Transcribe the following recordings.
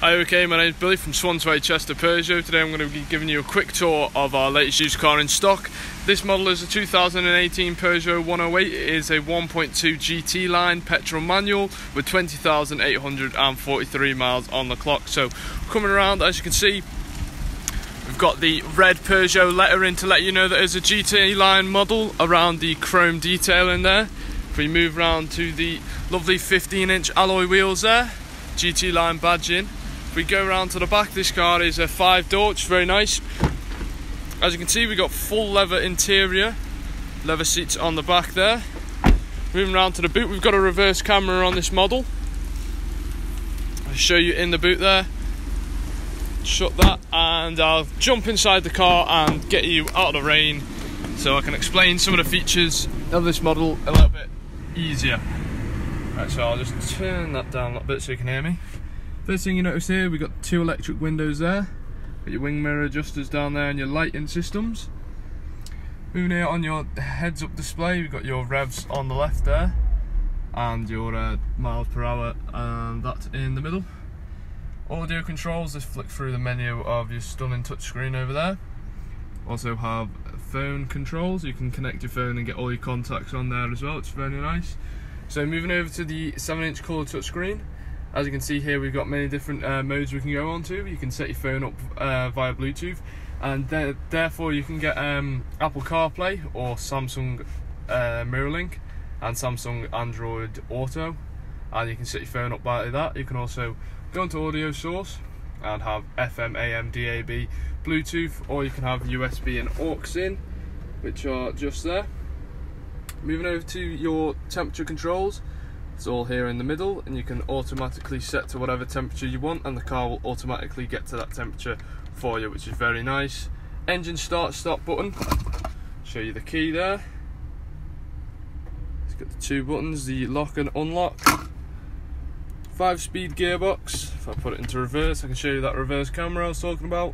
Hi, okay, my name's Billy from Swansway Chester Peugeot. Today I'm going to be giving you a quick tour of our latest used car in stock. This model is a 2018 Peugeot 108. It is a 1.2 GT line petrol manual with 20,843 miles on the clock. So coming around, as you can see, we've got the red Peugeot lettering to let you know that it's a GT line model around the chrome detail in there. If we move around to the lovely 15 inch alloy wheels there, GT line badging we go around to the back, this car is a five door, which is very nice. As you can see, we've got full leather interior, leather seats on the back there. Moving around to the boot, we've got a reverse camera on this model. I'll show you in the boot there. Shut that, and I'll jump inside the car and get you out of the rain so I can explain some of the features of this model a little bit easier. Right, so I'll just turn that down a little bit so you can hear me. First thing you notice here, we've got two electric windows there. Got your wing mirror adjusters down there and your lighting systems. Moving here on your heads up display, we've got your revs on the left there and your uh, miles per hour and that in the middle. Audio controls, just flick through the menu of your stunning touchscreen over there. Also have phone controls, you can connect your phone and get all your contacts on there as well, it's very nice. So moving over to the 7 inch colour touchscreen, as you can see here, we've got many different uh, modes we can go on to. You can set your phone up uh, via Bluetooth, and th therefore you can get um, Apple CarPlay or Samsung uh, MirrorLink and Samsung Android Auto, and you can set your phone up by that. You can also go into audio source and have FM, AM, DAB, Bluetooth, or you can have USB and aux in, which are just there. Moving over to your temperature controls, it's all here in the middle and you can automatically set to whatever temperature you want and the car will automatically get to that temperature for you which is very nice. Engine start stop button, show you the key there. It's got the two buttons, the lock and unlock. Five speed gearbox, if I put it into reverse I can show you that reverse camera I was talking about.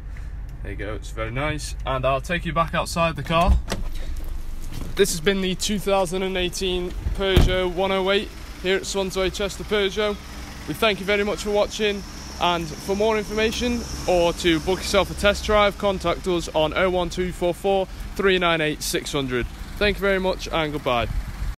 There you go, it's very nice. And I'll take you back outside the car. This has been the 2018 Peugeot 108 here at Swansway Chester Peugeot. We thank you very much for watching and for more information or to book yourself a test drive, contact us on 01244 398 600. Thank you very much and goodbye.